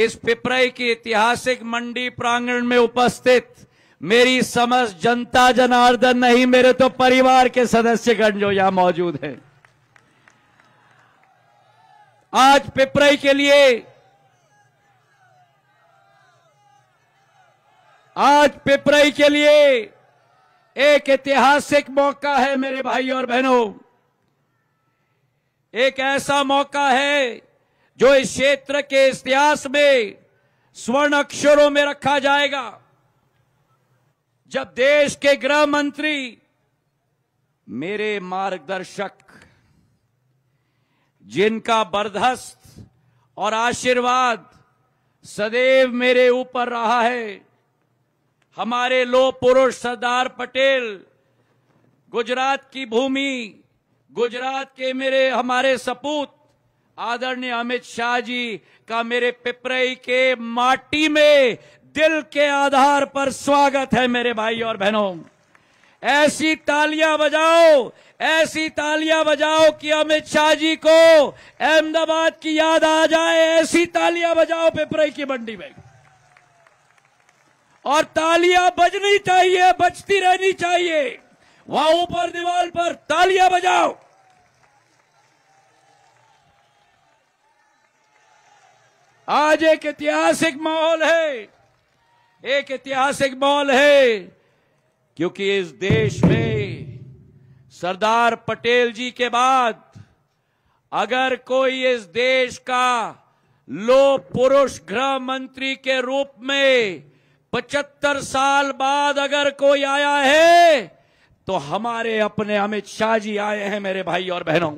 इस पिपरई की ऐतिहासिक मंडी प्रांगण में उपस्थित मेरी समस्त जनता जनार्दन नहीं, मेरे तो परिवार के सदस्यगण जो यहाँ मौजूद हैं। आज पिपराई के लिए, आज पिपराई के लिए एक ऐतिहासिक मौका है मेरे भाई और बहनों। एक ऐसा मौका है जो इस क्षेत्र के इतिहास में स्वर्ण अक्षरों में रखा जाएगा। जब देश के गृह मंत्री, मेरे मार्गदर्शक, जिनका बर्दस्त और आशीर्वाद सदैव मेरे ऊपर रहा है, हमारे लो पुरुष सरदार पटेल, गुजरात की भूमि, गुजरात के मेरे, हमारे सपूत आदरणीय अमित शाह जी का मेरे पिपरई के माटी में दिल के आधार पर स्वागत है मेरे भाई और बहनों। ऐसी तालियाँ बजाओ, ऐसी तालियाँ बजाओ कि अमित शाह जी को अहमदाबाद की याद आ जाए। ऐसी तालियाँ बजाओ पिपरई की मंडी में। और तालियाँ बजनी चाहिए, बजती रहनी चाहिए। वहाँ ऊपर दीवार पर तालियाँ बजाओ। आज एक ऐतिहासिक माहौल है। एक ऐतिहासिक माहौल है, क्योंकि इस देश में सरदार पटेल जी के बाद अगर कोई इस देश का लो पुरुष गृह मंत्री के रूप में पचहत्तर साल बाद अगर कोई आया है तो हमारे अपने अमित शाह जी आए हैं मेरे भाई और बहनों।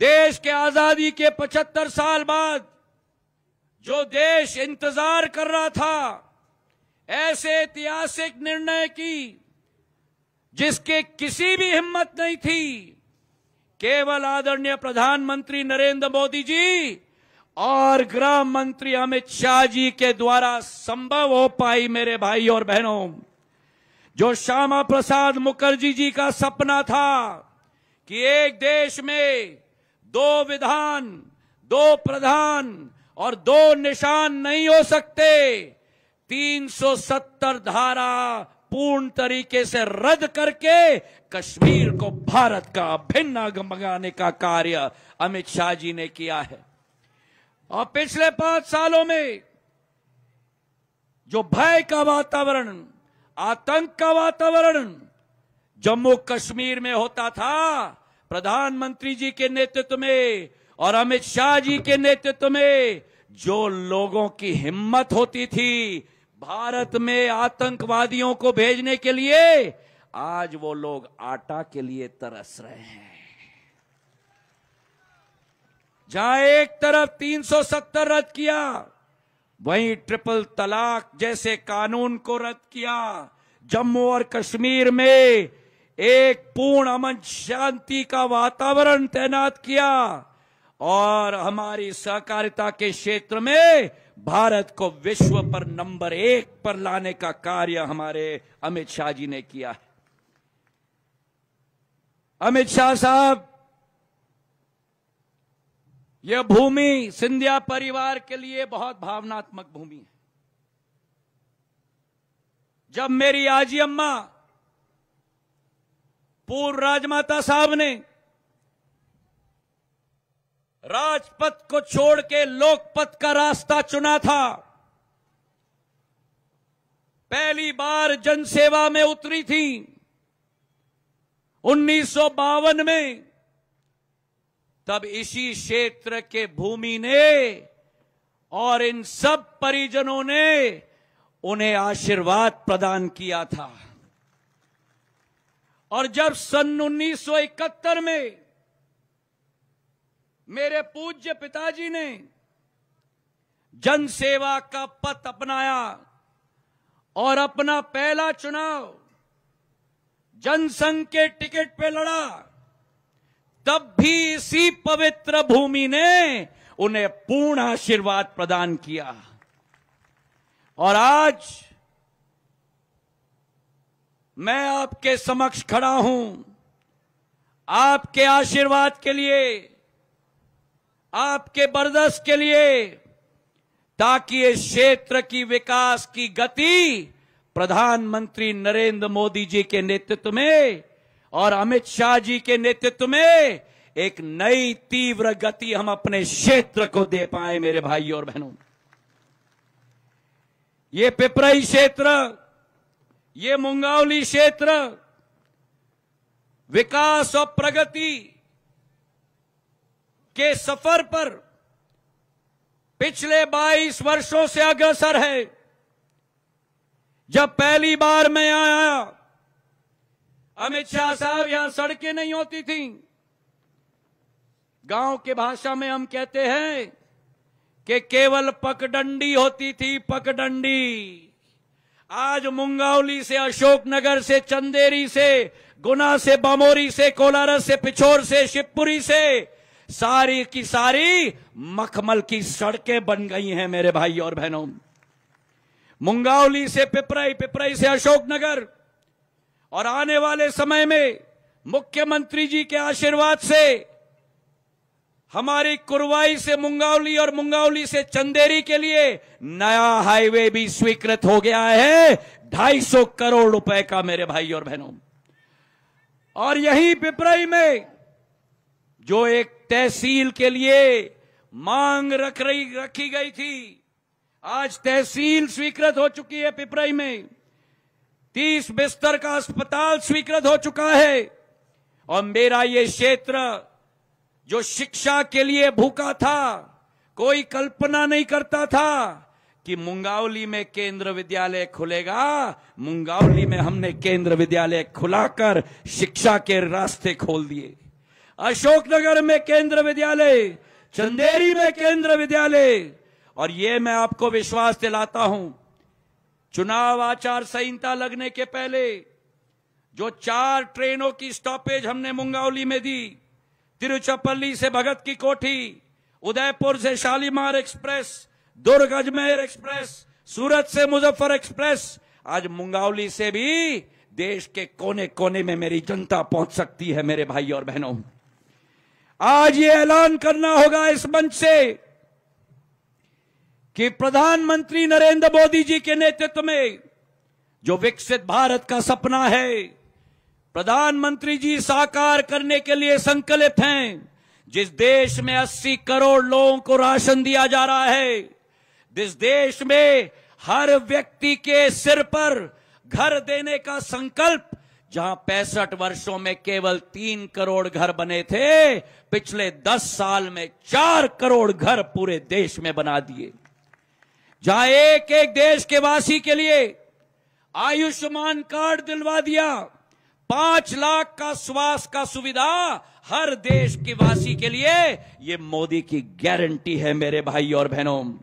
देश के आज़ादी के पचहत्तर साल बाद जो देश इंतज़ार कर रहा था, ऐसे ऐतिहासिक निर्णय की, जिसके किसी भी हिम्मत नहीं थी, केवल आदरणीय प्रधानमंत्री नरेंद्र मोदी जी और गृह मंत्री अमित शाह जी के द्वारा संभव हो पाई मेरे भाई और बहनों। जो श्यामा प्रसाद मुखर्जी जी का सपना था कि एक देश में दो विधान, दो प्रधान और दो निशान नहीं हो सकते। 370 धारा पूर्ण तरीके से रद्द करके कश्मीर को भारत का अभिन्न अंग बनाने का कार्य अमित शाह जी ने किया है। और पिछले पाँच सालों में जो भय का वातावरण, आतंक का वातावरण जम्मू कश्मीर में होता था प्रधानमंत्री जी के नेतृत्व में और अमित शाह जी के नेतृत्व में जो लोगों की हिम्मत होती थी भारत में आतंकवादियों को भेजने के लिए, आज वो लोग आटा के लिए तरस रहे हैं। जहाँ एक तरफ़ 370 रद्द किया, वहीं ट्रिपल तलाक जैसे कानून को रद्द किया। जम्मू और कश्मीर में एक पूर्ण अमन शांति का वातावरण तैनात किया और हमारी सहकारिता के क्षेत्र में भारत को विश्व पर नंबर एक पर लाने का कार्य हमारे अमित शाह जी ने किया है। अमित शाह साहब, यह भूमि सिंधिया परिवार के लिए बहुत भावनात्मक भूमि है। जब मेरी आजी अम्मा पूर्व राजमाता साहब ने राजपथ को छोड़ के लोकपथ का रास्ता चुना था। पहली बार जनसेवा में उतरी थी। उन्नीस सौ बावन में तब इसी क्षेत्र के भूमि ने और इन सब परिजनों ने उन्हें आशीर्वाद प्रदान किया था। और जब सन 1971 में मेरे पूज्य पिताजी ने जनसेवा का पथ अपनाया और अपना पहला चुनाव जनसंघ के टिकट पे लड़ा, तब भी इसी पवित्र भूमि ने उन्हें पूर्ण आशीर्वाद प्रदान किया। और आज मैं आपके समक्ष खड़ा हूँ। आपके आशीर्वाद के लिए, आपके बर्दस्त के लिए, ताकि इस क्षेत्र की विकास की गति प्रधानमंत्री नरेंद्र मोदी जी के नेतृत्व में और अमित शाह जी के नेतृत्व में एक नई तीव्र गति हम अपने क्षेत्र को दे पाए, मेरे भाई और बहनों। ये पिपराई क्षेत्र ये मुंगावली क्षेत्र, विकास और प्रगति के सफ़र पर पिछले 22 वर्षों से अग्रसर है। जब पहली बार मैं आया, अमित शाह साहब यहाँ सड़कें नहीं होती थी। गाँव के भाषा में हम कहते हैं कि केवल पकडंडी होती थी पकडंडी आज मुंगावली से, अशोकनगर से, चंदेरी से, गुना से, बमोरी से, कोलारस से, पिछोर से, शिवपुरी से, सारी की सारी मखमल की सड़कें बन गई हैं मेरे भाई और बहनों। मुंगावली से, पिपराई पिपराई से, अशोकनगर। और आने वाले समय में मुख्यमंत्री जी के आशीर्वाद से हमारी कुरवाई से मुंगावली और मुंगावली से चंदेरी के लिए नया हाईवे भी स्वीकृत हो गया है। 250 करोड़ रुपए का, मेरे भाई और बहनों। और यही पिपराई में जो एक तहसील के लिए मांग रख रही, रखी गई थी, आज तहसील स्वीकृत हो चुकी है पिपराई में। तीस बिस्तर का अस्पताल स्वीकृत हो चुका है। और मेरा ये क्षेत्र जो शिक्षा के लिए भूखा था, कोई कल्पना नहीं करता था कि मुंगावली में केंद्र विद्यालय खुलेगा। मुंगावली में हमने केंद्र विद्यालय खुलाकर शिक्षा के रास्ते खोल दिए। अशोकनगर में केंद्र विद्यालय, चंदेरी में केंद्र विद्यालय। और ये मैं आपको विश्वास दिलाता हूँ, चुनाव आचार संहिता लगने के पहले जो चार ट्रेनों की स्टॉपेज हमने मुंगावली में दी तिरुचपल्ली से भगत की कोठी, उदयपुर से शालीमार एक्सप्रेस दुर्ग अजमेर एक्सप्रेस, सूरत से मुजफ्फर एक्सप्रेस। आज मुंगावली से भी देश के कोने कोने में मेरी जनता पहुँच सकती है, मेरे भाई और बहनों। आज ये ऐलान करना होगा इस मंच से कि प्रधानमंत्री नरेंद्र मोदी जी के नेतृत्व में, जो विकसित भारत का सपना है प्रधानमंत्री जी, साकार करने के लिए संकल्पित हैं। जिस देश में 80 करोड़ लोगों को राशन दिया जा रहा है, जिस देश में हर व्यक्ति के सिर पर घर देने का संकल्प, जहाँ पैंसठ वर्षों में केवल तीन करोड़ घर बने थे, पिछले दस साल में चार करोड़ घर पूरे देश में बना दिए। जहाँ एक एक देश के वासी के लिए आयुष्मान कार्ड दिलवा दिया पाँच लाख का स्वास्थ्य का सुविधा हर देश के वासी के लिए, ये मोदी की गारंटी है मेरे भाई और बहनों।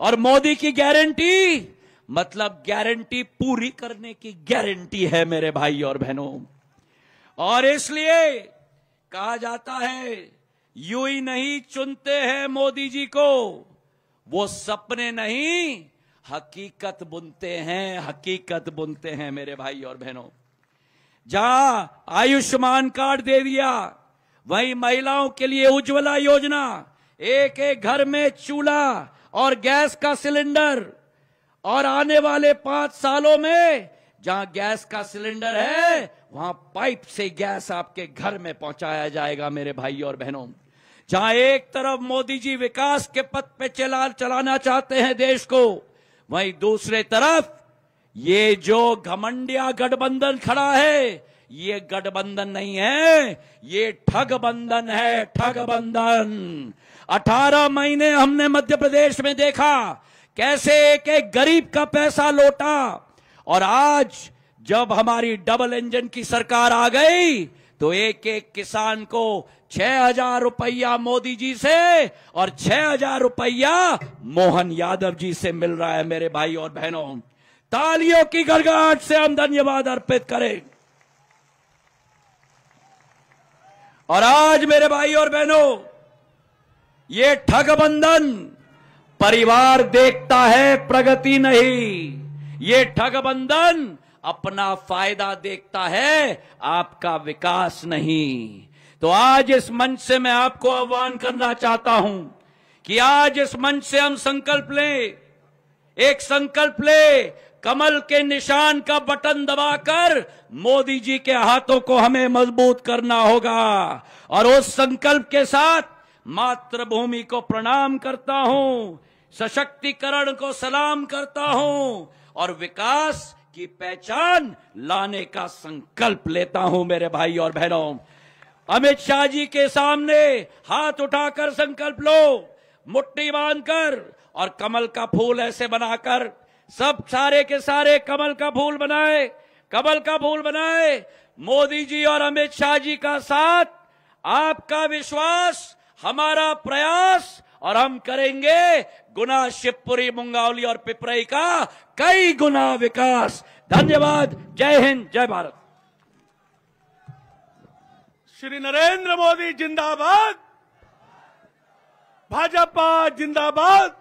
और मोदी की गारंटी मतलब गारंटी पूरी करने की गारंटी है मेरे भाई और बहनों। और इसलिए कहा जाता है, यू ही नहीं चुनते हैं मोदी जी को, वो सपने नहीं, हकीकत बुनते हैं, हकीकत बुनते हैं मेरे भाई और बहनों। जहाँ आयुष्मान कार्ड दे दिया। वहीं महिलाओं के लिए उज्ज्वला योजना, एक एक घर में चूल्हा और गैस का सिलेंडर। और आने वाले पाँच सालों में जहाँ गैस का सिलेंडर है, वहाँ पाइप से गैस आपके घर में पहुँचाया जाएगा, मेरे भाई और बहनों। जहाँ एक तरफ़ मोदी जी विकास के पथ पे चला, चलाना चाहते हैं देश को, वहीं दूसरे तरफ़ ये जो घमंडिया गठबंधन खड़ा है, ये गठबंधन नहीं है, ये ठग बंधन है ठग बंधन अठारह महीने हमने मध्य प्रदेश में देखा कैसे एक एक गरीब का पैसा लौटा, और आज जब हमारी डबल इंजन की सरकार आ गई तो एक एक किसान को छह हज़ार रुपया मोदी जी से और छह हज़ार रुपया मोहन यादव जी से मिल रहा है, मेरे भाई और बहनों। तालियों की गड़गड़ाहट से हम धन्यवाद अर्पित करें। और आज मेरे भाई और बहनों, ये ठगबंधन परिवार देखता है, प्रगति नहीं। ये ठगबंधन अपना फ़ायदा देखता है, आपका विकास नहीं। तो आज इस मंच से मैं आपको आह्वान करना चाहता हूँ कि आज इस मंच से हम संकल्प लें, एक संकल्प ले कमल के निशान का बटन दबाकर मोदी जी के हाथों को हमें मज़बूत करना होगा। और उस संकल्प के साथ मातृभूमि को प्रणाम करता हूँ, सशक्तिकरण को सलाम करता हूँ, और विकास की पहचान लाने का संकल्प लेता हूँ मेरे भाई और बहनों। अमित शाह जी के सामने हाथ उठाकर संकल्प लो, मुट्ठी बांधकर और कमल का फूल ऐसे बनाकर सब सारे के सारे कमल का फूल बनाए, कमल का फूल बनाए। मोदी जी और अमित शाह जी का साथ, आपका विश्वास, हमारा प्रयास, और हम करेंगे गुना शिवपुरी, मुंगावली और पिपरई का कई गुना विकास। धन्यवाद। जय हिंद, जय भारत। श्री नरेंद्र मोदी, जिंदाबाद। भाजपा, जिंदाबाद।